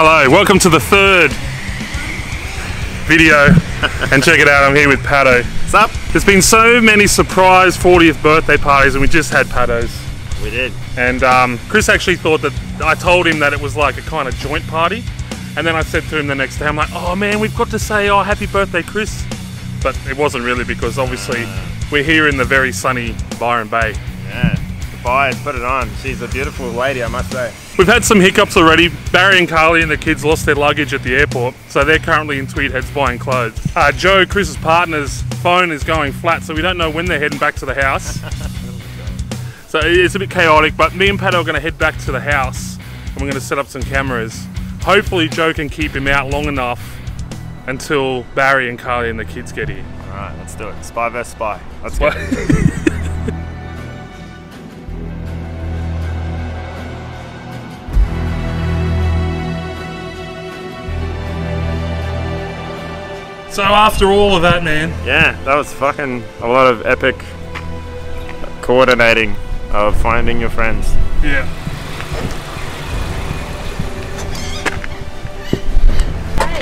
Hello, welcome to the third video. and check it out, I'm here with Pato. What's up? There's been so many surprise 40th birthday parties, and we just had Pato's. We did. And um, Chris actually thought that I told him that it was like a kind of joint party. And then I said to him the next day, I'm like, oh man, we've got to say, oh, happy birthday, Chris. But it wasn't really because obviously we're here in the very sunny Byron Bay. Yeah. Byron's put it on. She's a beautiful lady, I must say. We've had some hiccups already. Barry and Carly and the kids lost their luggage at the airport, so they're currently in Tweed Heads buying clothes. Uh, Joe, Chris's partner's phone is going flat, so we don't know when they're heading back to the house. so it's a bit chaotic, but me and Pat are going to head back to the house and we're going to set up some cameras. Hopefully, Joe can keep him out long enough until Barry and Carly and the kids get here. Alright, let's do it. Spy vs spy. Let's go. so after all of that, man, yeah, that was fucking a lot of epic coordinating of finding your friends. yeah.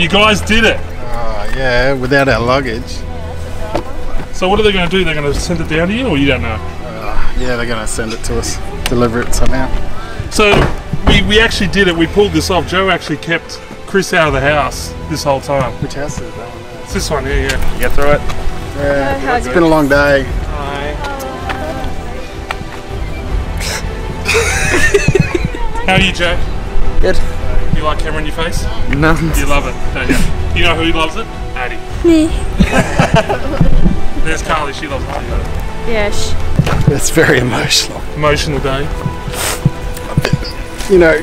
You guys did it. Oh, yeah, without our luggage. So what are they going to do? They're going to send it down to you, or you don't know? Uh, yeah, they're going to send it to us, deliver it somehow. So we, we actually did it. We pulled this off. Joe actually kept Chris out of the house this whole time. Which house is that one? It's this one here, yeah. You get through it? Yeah, it's been a long day. Hi. How are you, Joe? Good. You like camera in your face? No. You love it, don't you? You know who loves it? Addie. Me. There's Carly. She loves it. Yes. It's very emotional. Emotional day. You know,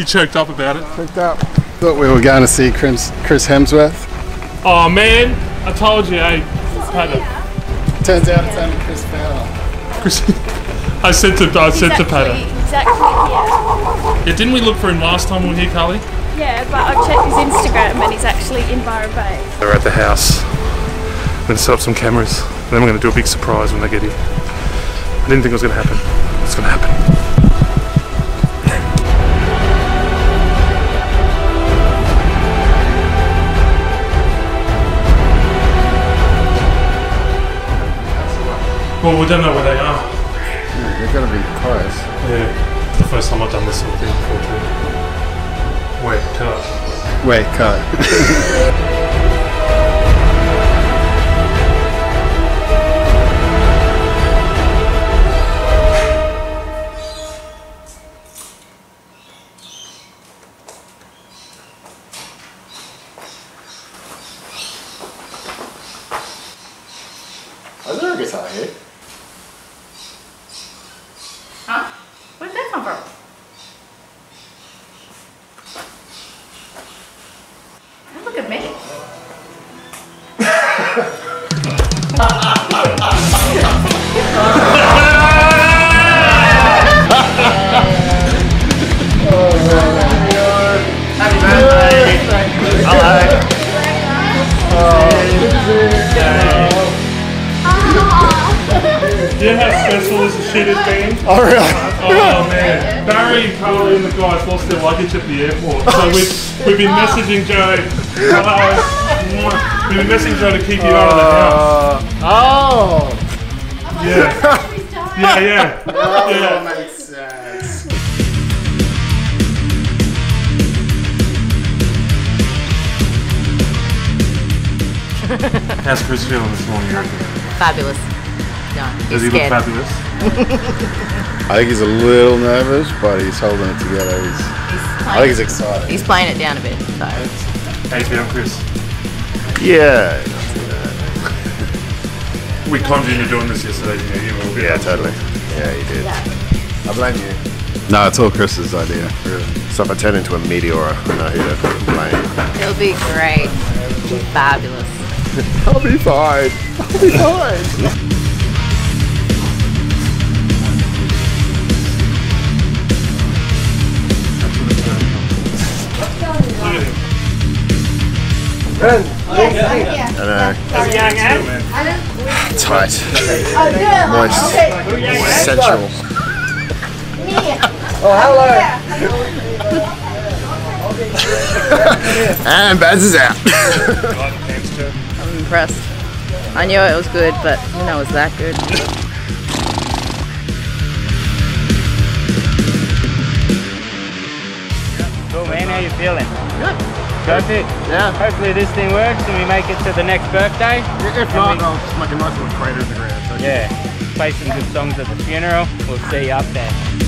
You choked up about it. Choked up. Thought we were going to see Chris, Chris Hemsworth. Oh man, I told you, I hey. Pat, Turns out it's only Chris Fowler. Chris, I said to I said to Pat. Exactly, yeah. Yeah, didn't we look for him last time we were here, Carly? Yeah, but I've checked his Instagram and he's actually in Byron Bay. They're at the house. We're going to set up some cameras. And then we're going to do a big surprise when they get here. I didn't think it was going to happen. It's going to happen. Well, we don't know where they are. Yeah, they're going to be close. Yeah. It's the first time I've done this sort of thing before, too. Wait, cut. Wait, cut. Is there a guitar here? Happy birthday! Hello! Do you know how stressful this shit has been? Oh, really? Oh man, Barry and Carly and the guys lost their luggage at the airport. So we've, we've been messaging Joe. Hello. Mwah. We've been messaging Joe to keep you out of the uh, house. oh! Yeah. Yeah, yeah. Yeah. makes sense. How's Chris feeling this morning, you reckon? Fabulous. No, Does he he's look fabulous? I think he's a little nervous, but he's holding it together. He's, He's I think he's excited. he's playing it down a bit. So How you feeling, Chris? Yeah. We conned you into doing this yesterday, didn't you? You were a bit Yeah, upset. totally. Yeah, you did. I blame you. No, it's all Chris's idea. Really. So if I turn into a meteor, I know who to blame. it'll be great. Fabulous. I'll be fine. I'll be fine. I know. Tight. Moist. Sensual. and Baz is out. I'm impressed. I knew it was good, but didn't know it was that good. Good. Perfect. Yeah. Hopefully this thing works and we make it to the next birthday. If not, I'll just make a nice little crater in the ground. So Yeah. Play some good songs at the funeral. We'll see you up there.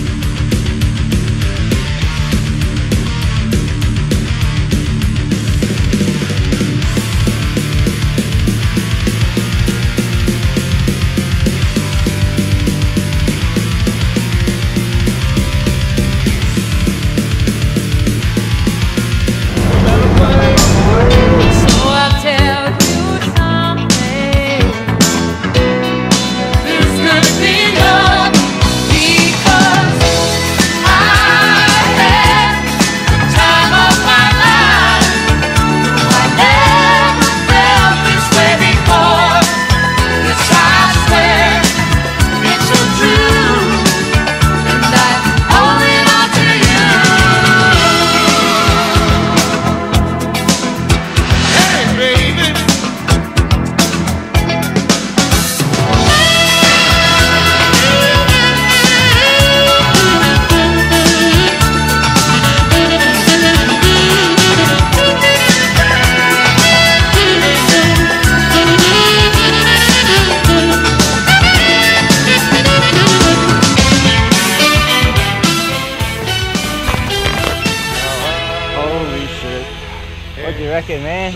What do you reckon, man?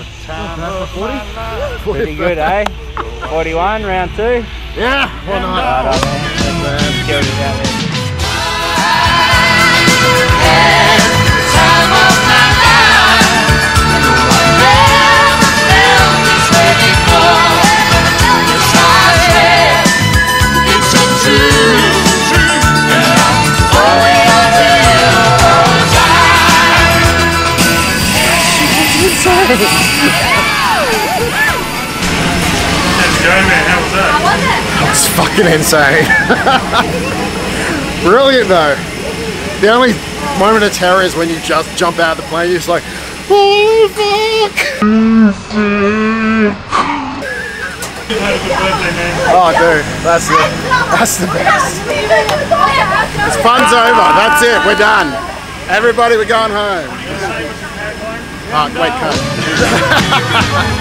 Pretty good, eh? 41, round two. Yeah? Right on, man. Let's Let's go, man. How was that? It's fucking insane. Brilliant though. The only moment of terror is when you just jump out of the plane. You're just like, oh fuck. Oh dude, that's the that's the best. It's fun's over. That's it. We're done. Everybody, we're going home. Oh, wait, cut.